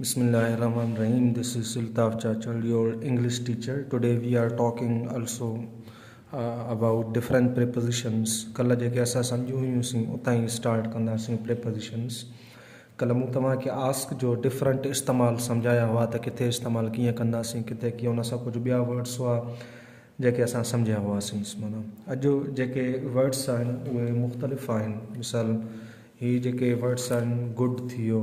Bismillahirrahmanirrahim. This is Sultaf Chachal, your English teacher. Today we are talking also uh, about different prepositions. कल्ह जेके असां सम्झूं हुयूंसीं उतां ई start कंदासीं prepositions. कल्ह मूं तव्हांखे आस्क जो डिफरेंट इस्तेमालु सम्झाया हुआ त किथे इस्तेमालु कीअं कंदासीं किथे कीअं उन सां कुझु ॿिया वर्ड्स हुआ जेके असां सम्झिया हुआसीं माना अॼु जेके वर्ड्स आहिनि उहे मुख़्तलिफ़ आहिनि मिसाल ही जेके वर्ड्स आहिनि गुड थी वियो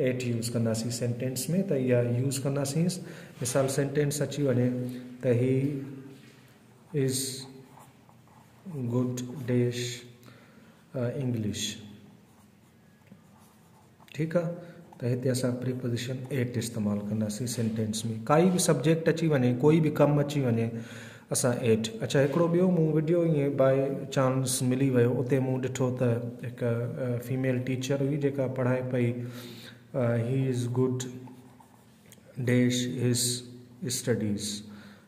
एट यूज़ कंदासीं सेंटेंस में, त इहा यूज़ कंदासीं मिसाल सेंटेंस अची वञे त he is good dash English ठीकु आहे त हिते असां प्रीपोज़िशन एट इस्तेमालु कंदासीं सेंटेंस में। काई बि सब्जेक्ट अची वञे कोई बि कमु अची वञे असां एट अच्छा हिकिड़ो ॿियो मूं विडियो ईअं चांस मिली वियो, उते मूं ॾिठो त हिकु फीमेल टीचर हुई, जेका पढ़ाए पई he is good dash his studies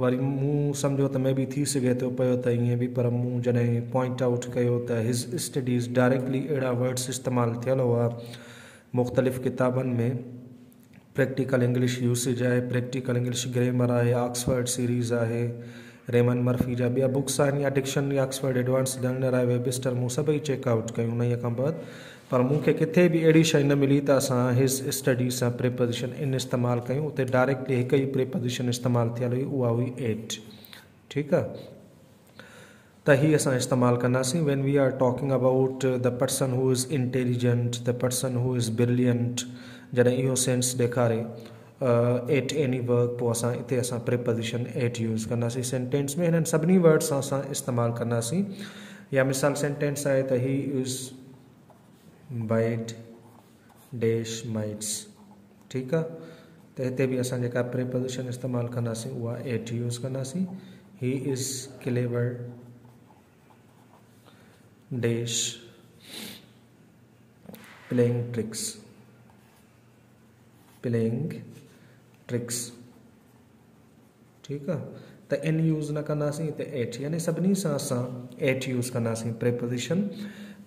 worry मूं सम्झो त मे बि थी सघे थो पियो त ईअं बि, पर मूं जॾहिं पॉइंट आउट कयो त हिज़ स्टडीज़ डायरेक्टली अहिड़ा वर्ड्स इस्तेमालु थियल हुआ मुख़्तलिफ़ किताबनि में। प्रैक्टिकल इंग्लिश यूसेज आहे प्रैक्टिकल इंग्लिश ग्रेमर आहे ऑक्सफर्ड सीरीज़ आहे रेमन मर्फी जा ॿिया बुक्स आहिनि या डिक्शनरी ऑक्सफर्ड एडवांस लर्नर आहे वेबिस्टर मूं सभई चेकआउट कयूं उन खां बाद। पर मूंखे किथे बि अहिड़ी शइ न मिली त असां हिस स्टडी सां प्रिपोज़िशन इन इस्तेमालु कयूं। उते डायरेक्टली हिकु ई प्रिपोज़िशन इस्तेमालु थियल हुई, उहा हुई एट ठीकु आहे त हीअ असां इस्तेमालु कंदासीं। When we are talking about the person who is intelligent the person who is brilliant जॾहिं इहो सेंस ॾेखारे एट एनी वर्क पोइ असां हिते असां प्रिपोज़िशन एट यूज़ कंदासीं। सेंटेंस में हिननि सभिनी वर्ड्स सां असां इस्तेमालु कंदासीं। या मिसाल सेंटेंस आहे त he is bide dash mites ठीकु आहे त हिते बि असां जेका प्रिपोज़िशन इस्तेमालु कंदासीं उहा एट यूज़ कंदासीं he is clever dash playing tricks playing tricks ठीकु आहे त इन यूज़ न कंदासीं त एट यानी सभिनी सां असां एट यूज़ कंदासीं प्रिपोज़िशन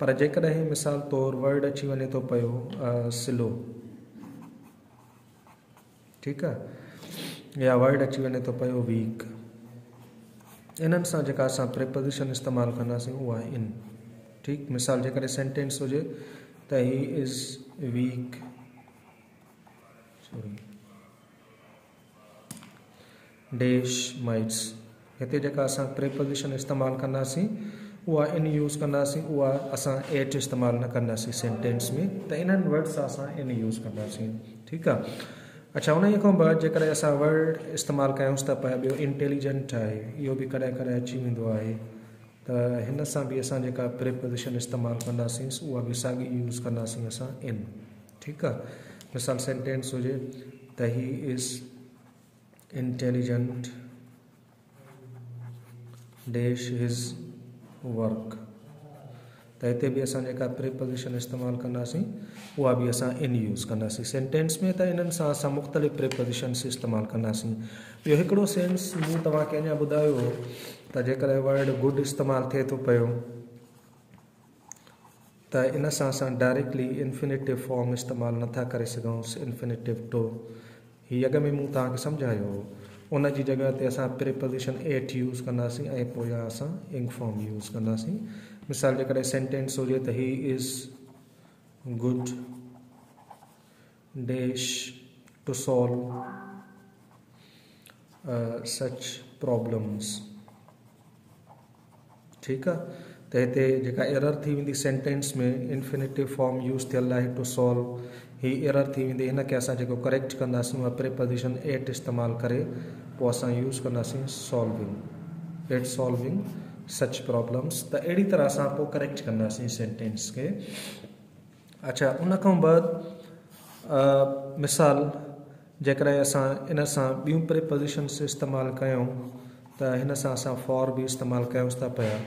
पर जेकॾहिं मिसाल तौरु वर्ड अची वञे थो पियो सिलो। ठीकु आहे या वर्ड अची वञे थो पियो वीक इन्हनि सां प्रिपोज़िशन इस्तेमालु कंदासीं, उहा इन। ठीकु? मिसाल जेकॾहिं सेंटेंस हुजे, त he is weak dash maths हिते जेका असां प्रिपोज़िशन इस्तेमालु कंदासीं उहा इन यूज़ कंदासीं, उहा असां एट इस्तेमालु न कंदासीं सेंटेंस में, त इन्हनि वर्ड सां असां इन यूज़ कंदासीं, ठीकु आहे अच्छा उन खां बाद वर्ड इस्तेमालु कयूंसि त पिया ॿियो इंटेलिजेंट आहे, इहो बि कॾहिं कॾहिं अची वेंदो आहे, त हिन सां बि प्रिपोज़िशन इस्तेमालु कंदासीं, उहा बि यूज़ कंदासीं असां इन, ठीकु आहे मिसाल सेंटेंस त he is intelligent dash his work त हिते बि असां जेका प्रिपोज़िशन इस्तेमालु कंदासीं उहा बि असां इन यूज़ कंदासीं सेंटेंस में त इन्हनि सां असां मुख़्तलिफ़ प्रिपोज़िशन्स इस्तेमालु कंदासीं ॿियो हिकिड़ो सेंस मूं तव्हांखे अञा ॿुधायो त जेकॾहिं वर्ड गुड इस्तेमालु थो पियो। त इन सां डायरेक्टली इंफिनिटिव फॉर्म इस्तेमालु नथा करे सघूंसि इंफिनिटिव टो हीअ अॻ में मूं तव्हांखे उन जी जॻह ते असां प्रिपोज़िशन एट यूज़ कंदासीं ऐं पोइ असां इंक फॉर्म यूज़ कंदासीं। मिसाल जेकॾहिं सेंटेंस हुजे he is good dash to solve such problems ठीकु आहे त हिते जेका एरर थी वेंदी सेंटेंस में इंफिनिटिव फॉर्म यूज़ थियल आहे टू सॉल्व ही एरर थी वेंदी। असां जेको करेक्ट कंदासीं प्रिपोज़िशन एट इस्तेमालु करे असां यूज़ कंदासीं solving at solving such problems त अहिड़ी तरह सां करेक्ट कंदासीं सेंटेंस खे अच्छा उन खां बाद मिसाल जेकॾहिं असां इन सां ॿियूं प्रिपोज़िशन्स इस्तेमालु कयूं त हिन सां फॉर बि इस्तेमालु कयूंसि था पिया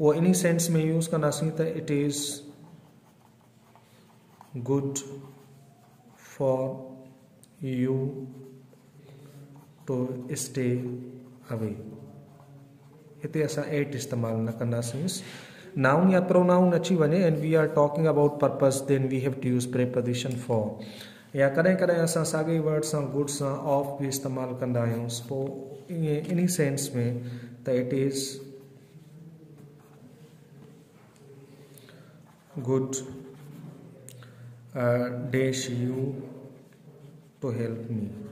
उहो इन सेंस में यूज़ कंदासीं it is good for you to stay away हिते असां एट इस्तेमालु न कंदासीं नाउन या प्रोनाउन अची वञे and we are talking about purpose then we have to use preposition for या कॾहिं कॾहिं असां वर्ड सां गुड सां ऑफ़ बि इस्तेमालु कंदा आहियूं पोइ इन सेंस में, त it is good dash you to help me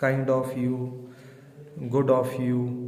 kind of you good of you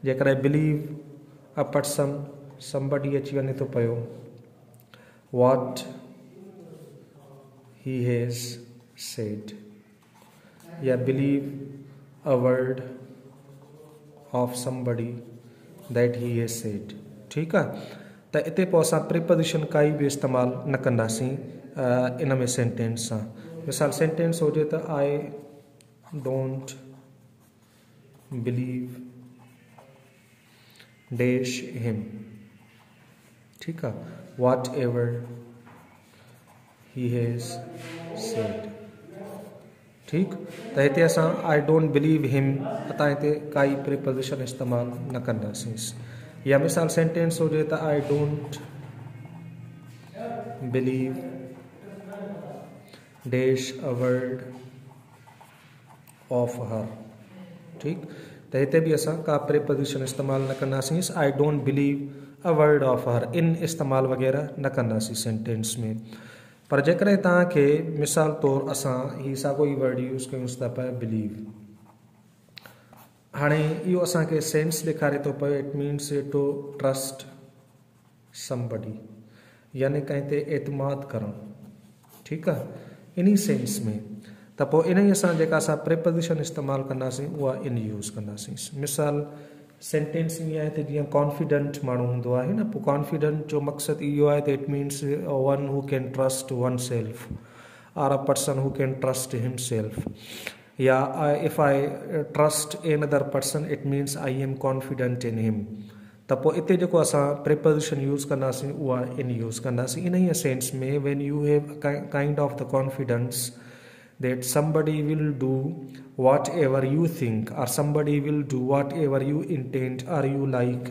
आहियूं जेकॾहिं बिलीव अ पर्सन, somebody अची वञे थो पियो। What he has said या believe a word of somebody that he has said ठीकु आहे त असां प्रिपोज़िशन काई बि इस्तेमालु न कंदासीं इन में सेंटेंस सां। मिसाल सेंटेंस हुजे त I don't believe dash him. ठीकु आहे whatever he has said ठीकु? त हिते असां आई डोंट बिलीव हिम असां हिते काई प्रिपोज़िशन इस्तेमालु न कंदासीं या मिसाल सेंटेंस हुजे त I don't believe dash a word of her ठीकु? त हिते बि असां का प्रिपोज़िशन इस्तेमालु न कंदासीं I don't believe a word of her in इस्तेमालु वग़ैरह न कंदासीं सेंटेंस में। पर जेकॾहिं तव्हांखे मिसाल तौरु असां हीउ साॻियो ई वर्ड यूज़ कयूंसि था बिलीव हाणे इहो असांखे सेंस ॾेखारे थो पियो it means to trust somebody यानी कंहिं ते एतमाद करणु। ठीकु आहे? इन सेंस में। त इन ई असां जेका असां प्रिपोज़िशन इस्तेमालु कंदासीं उहा इन यूज़ कंदासीं मिसाल सेंटेंस जीअं कॉन्फिडेंट न पोइ कॉन्फिडेंट जो मक़सदु इहो आहे त it means one who can trust oneself or a person who can trust himself या if I trust another person it means I am confident in him त पोइ हिते जेको असां प्रिपोज़िशन यूज़ कंदासीं उहा इन यूज़ कंदासीं इन ई सेंस में when you have kind of the confidence that somebody will do whatever you think or somebody will do whatever you intend or you like.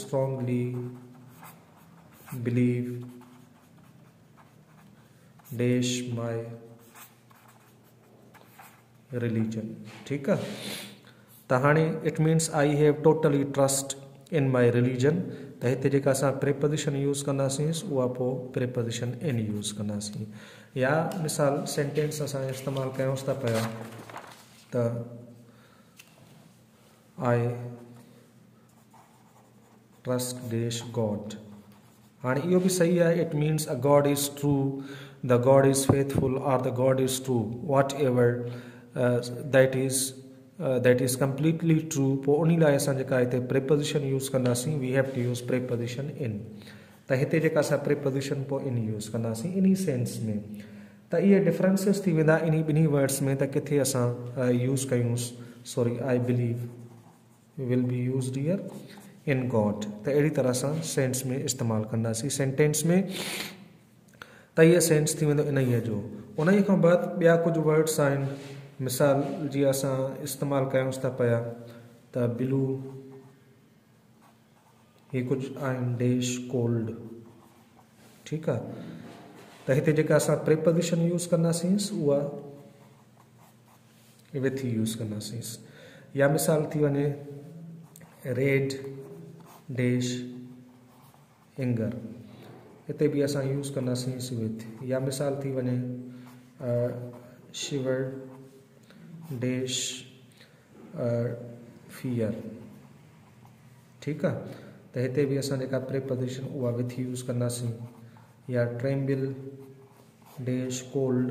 strongly believe dash my religion. ठीक है? हाणे it means I have totally trust in my religion त हिते जेका असां preposition use कंदासीं उहा preposition इन use कंदासीं या मिसाल सेंटेंस असां इस्तेमालु कयूंसि था पिया त आई ट्रस्ट डेश गॉड हाणे इहो बि सही आहे it means a God is true the God is faithful or the God is true, whatever uh, that is uh, that is completely true. पोइ उन लाइ असां जेका हिते प्रिपोज़िशन यूज़ कंदासीं we have to use preposition in त हिते जेका असां प्रिपोज़िशन पोइ इन यूज़ कंदासीं इन सेंस में त इहे डिफरेंसिस थी वेंदा इन ॿिन्ही वर्ड्स में त किथे असां use कयूंसि sorry I believe will be use here in God त अहिड़ी तरह सां सेंस में इस्तेमालु कंदासीं सेंटेंस में त इहो सेंस थी वेंदो इन जो। उन बाद ॿिया कुझु वर्ड्स आहिनि मिसाल जीअं असां इस्तेमालु कयूंसि था पिया। त ब्लू ही कुझु आहिनि डेश कोल्ड ठीकु आहे त हिते जेका असां प्रेपोजिशन यूज़ कंदासीं उहा विथ यूज़ कंदासीं या मिसाल थी वञे रेड डेश इंगर हिते बि असां यूज़ कंदासीं विथ। या मिसाल थी वञे शिवर डेश फियर। ठीकु आहे त हिते बि असां जेका प्रेपोजिशन विथ यूज़ कंदासीं। या ट्रेम्बिल डेश कोल्ड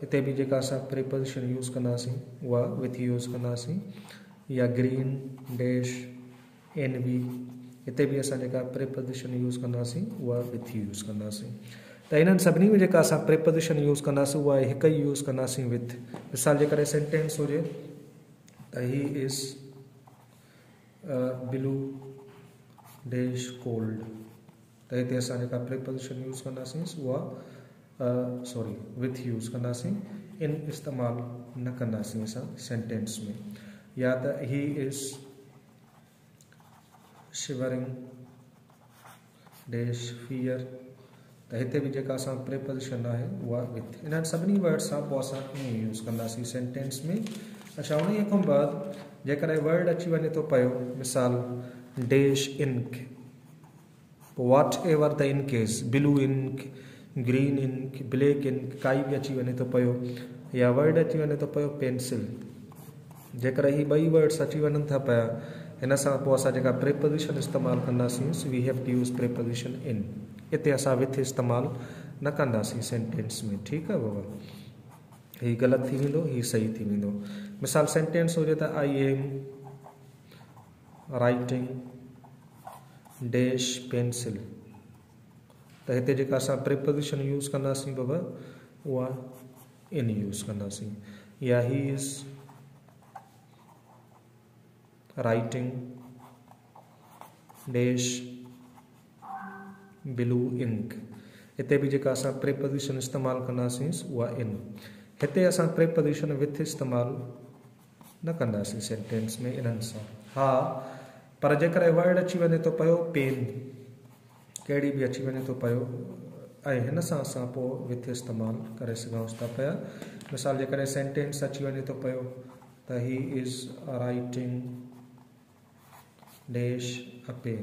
हिते बि जेका असां प्रिपोज़िशन यूज़ कंदासीं, उहा यूज़ कंदासीं। या ग्रीन डैश एन वी हिते बि असां जेका प्रिपोज़िशन यूज़ कंदासीं उहा विथ यूज़ कंदासीं त इन्हनि सभिनी में जेका असां प्रिपोज़िशन यूज़ कंदासीं उहा हिकु ई यूज़ कंदासीं विथ। मिसाल जे सेंटेंस हुजे त he is blue dash cold. त हिते असां जेका प्रिपोज़िशन यूज़ कंदासीं उहा सॉरी विथ यूज़ कंदासीं इन इस्तेमालु न कंदासीं असां सेंटेंस में। या त he is shivering dash fear. त हिते बि जेका असां प्रेपोज़िशन आहे, उहा विथ इन्हनि सभिनी वर्ड सां यूज़ कंदासीं सेंटेंस में। अच्छा उन खां बाद, जेकॾहिं वर्ड अची वञे थो पियो, मिसाल dash ink whatever the inks blue ink green ink black ink काई बि अची वञे थो पियो, या वर्ड अची वञे थो पियो पेंसिल ही ॿई वर्ड्स अची वञनि था पिया हिन सां पोइ असां जेका प्रेपोज़िशन इस्तेमालु कंदासीं we have to use preposition in हिते असां विथ इस्तेमालु न कंदासीं सेंटेंस में ठीकु आहे बाबा हीउ ग़लति थी वेंदो हीउ सही थी वेंदो मिसाल सेंटेंस हुजे त I am writing dash pencil त हिते जेका असां प्रिपोज़िशन यूज़ कंदासीं बाबा उहा इन यूज़ कंदासीं या he is writing dash blue ink हिते बि जेका असां प्रिपोज़िशन इस्तेमालु कंदासीं उहा इन। हिते असां प्रिपोज़िशन विथ इस्तेमालु न कंदासीं सेंटेंस में इन्हनि सां। हा, पर जेकॾहिं वर्ड अची वञे थो पियो पेन कहिड़ी बि अची वञे थो पियो, ऐं हिन सां असां पोइ विथ इस्तेमालु करे सघूं था पिया। मिसाल जेकॾहिं सेंटेंस अची वञे थो पियो, त he is writing dash a pen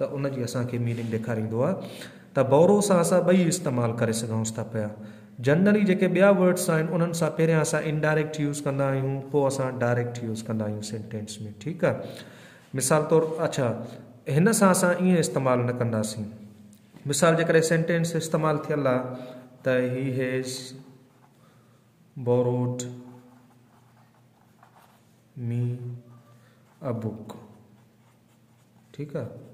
त उनजी असांखे मीनिंग ॾेखारींदो त बौरो सां असां ॿई इस्तेमालु करे जनरली जेके ॿिया वर्ड्स आहिनि, उन्हनि सां पहिरियाँ असां इनडायरेक्ट यूज़ कंदा आहियूं, पोइ असां डायरेक्ट यूज़ कंदा सेंटेंस में, ठीकु आहे? मिसाल तौरु अच्छा हिन सां असां ईअं इस्तेमालु न कंदासीं। मिसाल जे सेंटेंस इस्तेमालु थियल आहे he has borrowed me a book ठीकु आहे?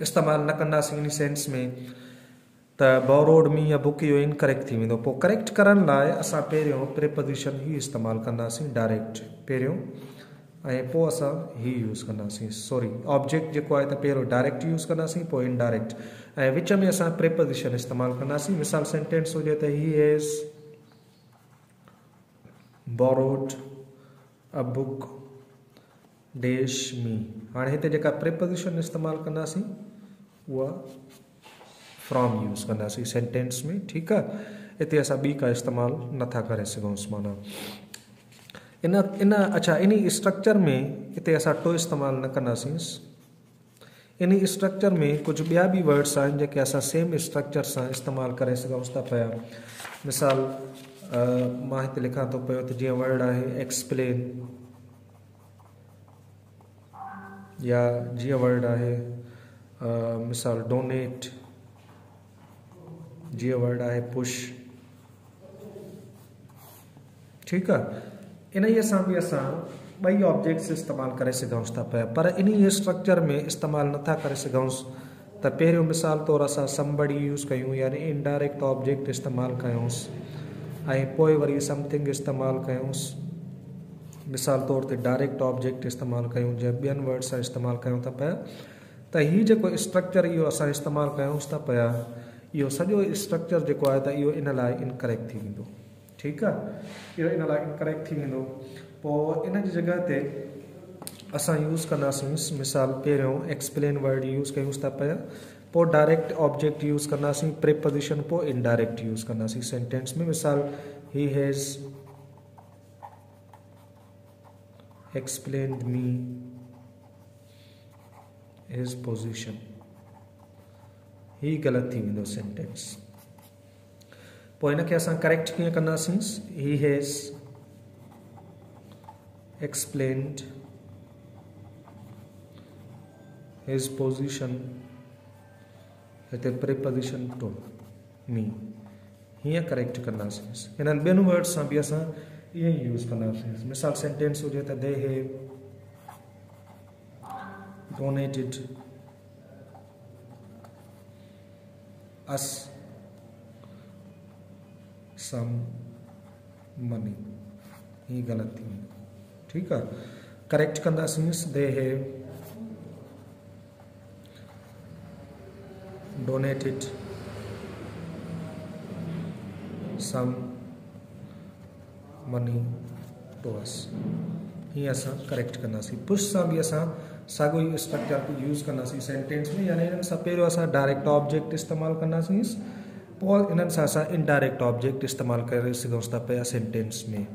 इस्तेमालु न कंदासीं इन सेंस में, त बोरोड मी या बुक इहो इनकरेक्ट थी वेंदो। करेक्ट करण लाइ असां प्रिपोज़िशन ई इस्तेमालु कंदासीं डायरेक्ट पहिरियों, ऐं ही यूज़ कंदासीं। सॉरी ऑब्जेक्ट जेको आहे त पहिरियों डायरेक्ट यूज़ कंदासीं, पोइ इनडायरेक्ट ऐं विच में असां प्रिपोज़िशन इस्तेमालु कंदासीं। मिसाल सेंटेंस हुजे त he has borrowed a book dash me. हाणे हिते जेका प्रिपोज़िशन इस्तेमालु कंदासीं उहा फ्रॉम यूज़ कंदासीं सेंटेंस में, ठीकु आहे हिते असां ॿी का इस्तेमालु नथा करे माना इन इन अच्छा इन स्ट्रक्चर में हिते असां टो इस्तेमालु न कंदासीं इन स्ट्रक्चर में कुझु ॿिया बि वर्ड्स आहिनि जेके असां सेम स्ट्रक्चर सां इस्तेमालु करे सघूं पिया। मिसाल माँ हिते लिखां थो पियो त जीअं वर्ड आहे एक्सप्लेन या जीअं वर्ड आहे मिसाल डोनेट जीअं वर्ड आहे, पुश. ठीकु आहे इन ई सां बि असां ऑब्जेक्ट्स इस्तेमालु करे सघूंसि पर इन स्ट्रक्चर में इस्तेमालु नथा करे सघूंसि त मिसाल तौरु असां समबड़ी यूज़ कयूं यानी इनडायरेक्ट ऑब्जेक्ट इस्तेमालु कयूंसि ऐं वरी समथिंग इस्तेमालु कयूंसि मिसाल तौर ते डायरेक्ट ऑब्जेक्ट इस्तेमालु कयूं जंहिं ॿियनि वर्ड सां इस्तेमालु कयूं था पिया स्ट्रक्चर इहो असां इस्तेमालु कयूंसि था पिया, इहो स्ट्रक्चर जेको आहे त इन लाइ इनकरेक्ट थी वेंदो। ठीकु आहे इहो इन लाइ इनकरेक्ट थी वेंदो। इन जी जॻह ते यूज़ कंदासीं, मिसाल पहिरियों एक्सप्लेन वर्ड यूज़ कयूंसि था पिया डायरेक्ट ऑब्जेक्ट यूज़ कंदासीं प्रिपोज़िशन पोइ इनडायरेक्ट यूज़ कंदासीं। सेंटेंस में मिसाल he has explained me his position. ही ग़लति थी वेंदो सेंटेंस पोइ हिनखे असां करेक्ट कीअं कंदासीं he has explained his position हिते प्रिपोज़िशन टू मी हीअं करेक्ट कंदासीं हिननि ॿियनि वर्ड्स सां बि असां ई यूज़ कंदासीं मिसाल सेंटेंस हुजे त they have donated us some money ही ग़लति थी। ठीकु आहे करेक्ट कंदासीं they have donated some money to us. हीअं असां करेक्ट कंदासीं पुश सां बि असां साॻियो स्ट्रक्चर यूज़ कंदासीं सेंटेंस में, यानी हिननि सां पहिरियों असां डायरेक्ट ऑब्जेक्ट इस्तेमालु कंदासीं पोइ इन्हनि सां असां इनडायरेक्ट ऑब्जेक्ट इस्तेमालु करे सघूं था पिया सेंटेंस में।